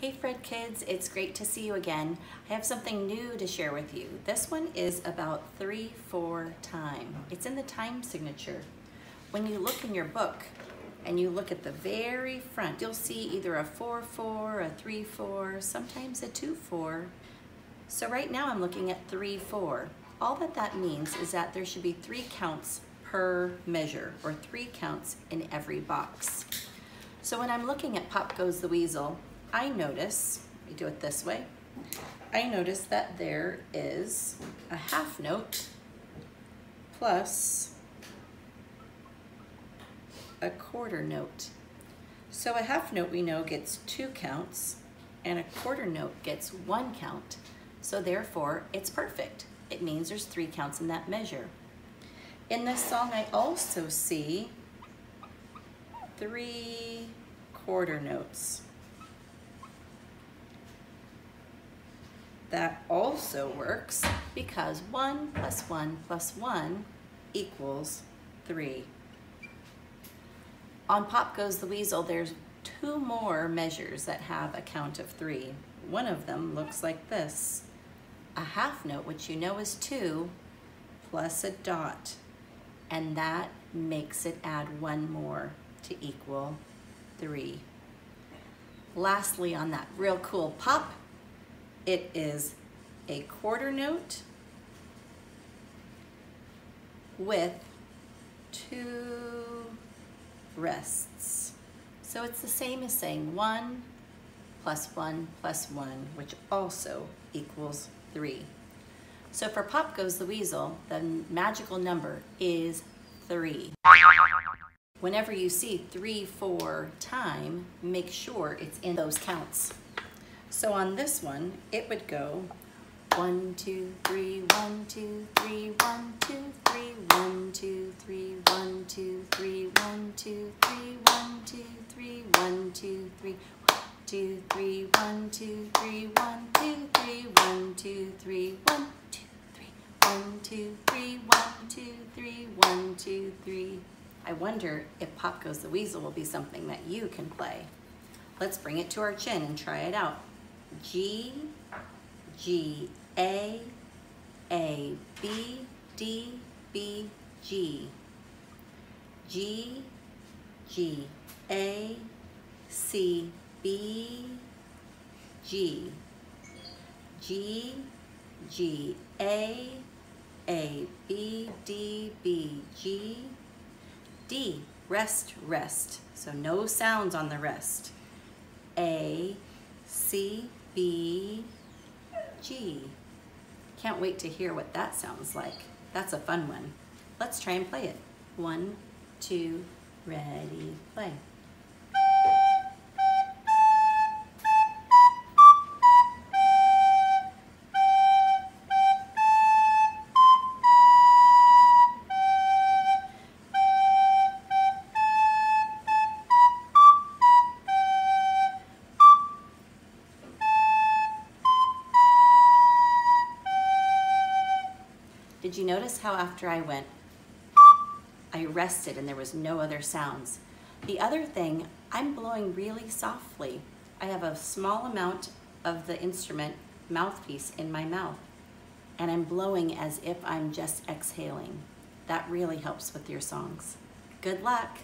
Hey Fred kids, it's great to see you again. I have something new to share with you. This one is about 3-4 time. It's in the time signature. When you look in your book and you look at the very front, you'll see either a 4-4, a 3-4, sometimes a 2-4. So right now I'm looking at 3-4. All that that means is that there should be three counts per measure or three counts in every box. So when I'm looking at Pop Goes the Weasel, I notice, we do it this way, I notice that there is a half note plus a quarter note. So a half note we know gets two counts and a quarter note gets one count. So therefore it's perfect. It means there's three counts in that measure. In this song I also see three quarter notes. That also works because 1 plus 1 plus 1 equals 3. On Pop Goes the Weasel, there's two more measures that have a count of 3. One of them looks like this. A half note, which you know is 2, plus a dot. And that makes it add one more to equal 3. Lastly on that real cool pop, it is a quarter note with two rests. So it's the same as saying one plus one plus one, which also equals three. So for Pop Goes the Weasel, the magical number is three. Whenever you see three, four time, make sure it's in those counts. So on this one, it would go one, two, three, one, two, three, one, two, three, one, two, three, one, two, three, one, two, three, one, two, three, one, two, three, one, two, three, one, two, three, one, two, three, one, two, three, one, two, three, one, two, three, one, two, three, one, two, three. I wonder if Pop Goes the Weasel will be something that you can play. Let's bring it to our chin and try it out. G, G, A, A, B, D, B, G. G, G, A, C, B, G. G, G, A, A, B, D, B, G. D, rest, rest. So no sounds on the rest. A, C, B, G. Can't wait to hear what that sounds like. That's a fun one. Let's try and play it. One, two, ready, play. Did you notice how after I went, I rested and there was no other sounds? The other thing, I'm blowing really softly. I have a small amount of the instrument mouthpiece in my mouth and I'm blowing as if I'm just exhaling. That really helps with your songs. Good luck.